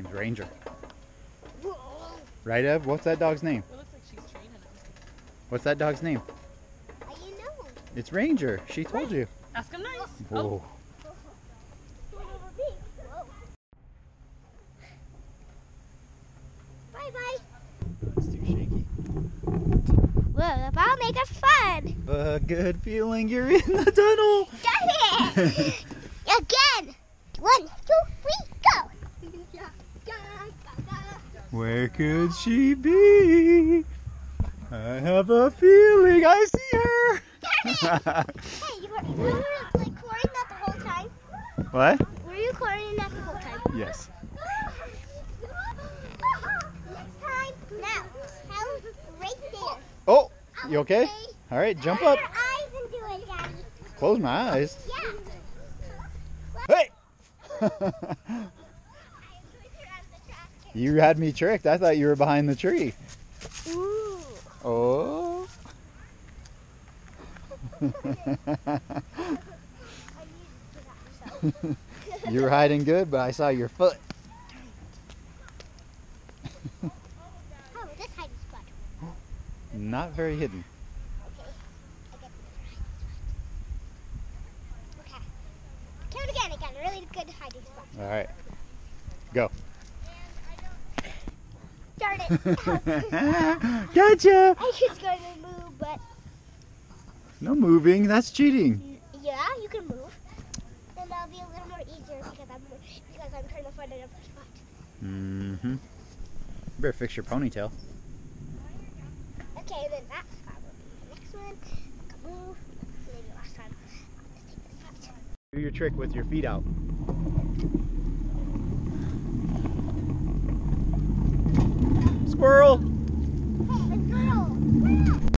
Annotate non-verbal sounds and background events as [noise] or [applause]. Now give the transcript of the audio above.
Ranger. Right, Ev? What's that dog's name? It looks like she's training him. What's that dog's name? How you know? It's Ranger. She told you. Ask him nice. Whoa. Going over me. Whoa. Bye bye. It's too shaky. Well, that'll make us fun. A good feeling you're in the tunnel. Got it. [laughs] Again. One, two, three, go. Where could she be? I have a feeling I see her. [laughs] Hey, you were, you were like recording that the whole time? what? Were you recording that the whole time? Yes. Next time. Now, right there. Oh, you okay? All right, jump up. Your eyes into it, Daddy. Close my eyes. Yeah. Hey! [laughs] you had me tricked. I thought you were behind the tree. Ooh. Oh. [laughs] you were hiding good, but I saw your foot. Oh, this hiding spot. Not very hidden. Okay. I get the Okay. Count again. I got a really good hiding spot. All right. Go. Darn it. [laughs] gotcha. I was going to move, but No moving. That's cheating. yeah, you can move. Then that'll be a little more easier because I'm because I'm trying to find another spot. Mm-hmm. Better fix your ponytail. Okay, then that spot will be the next one. Move. Maybe last time. Let's take this spot. Do your trick with your feet out. Squirrel!